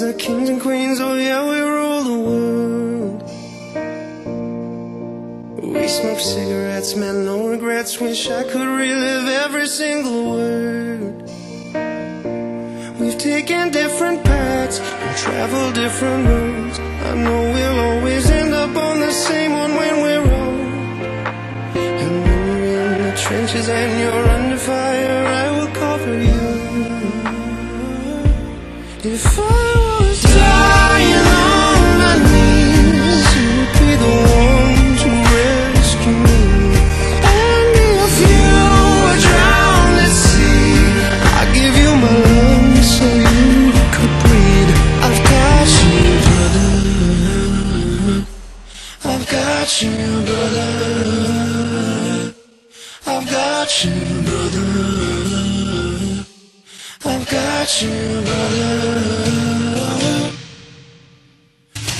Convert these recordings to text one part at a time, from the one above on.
the kings and queens, oh yeah, we rule the world. We smoked cigarettes, man, no regrets. Wish I could relive every single word. We've taken different paths and traveled different roads. I know we'll always end up on the same one when we're old. And when you're in the trenches and you're under fire I will cover you. If I got you, brother. I've got you, brother. I've got you, brother.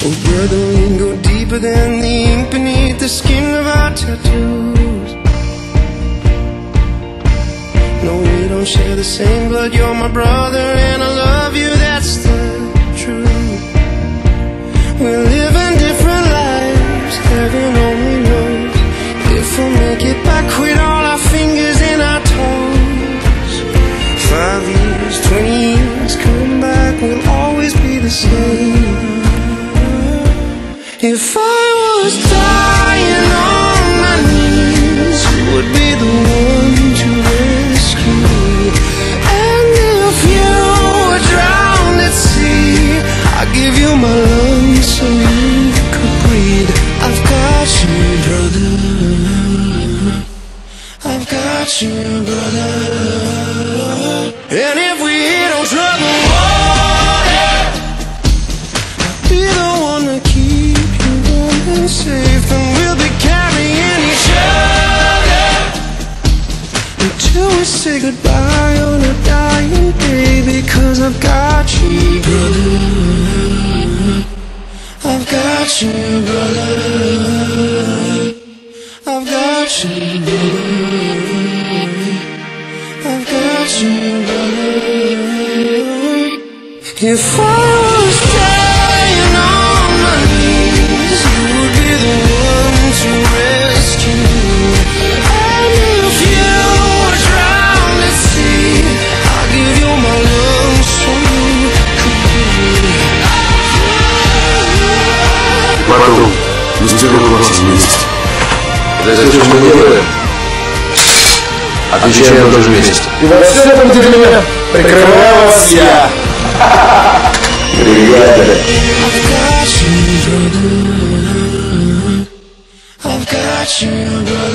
Oh, brother, we go deeper than the ink beneath the skin of our tattoos. No, we don't share the same blood. You're my brother, and I love you. That's the truth. We're If I was dying on my knees, you would be the one to rescue me. And if you were drowned at sea, I'd give you my lungs so you could breathe. I've got you, brother. I've got you, brother. And until we say goodbye on a dying day. Because I've got you, brother. I've got you, brother. I've got you, brother. I've got you, brother. If I was dying Настигнут вас вместе. За все, что мы делаем, отвечаем тоже вместе. И во всем этом деле прикрываю вас я. Бригада. I've got you,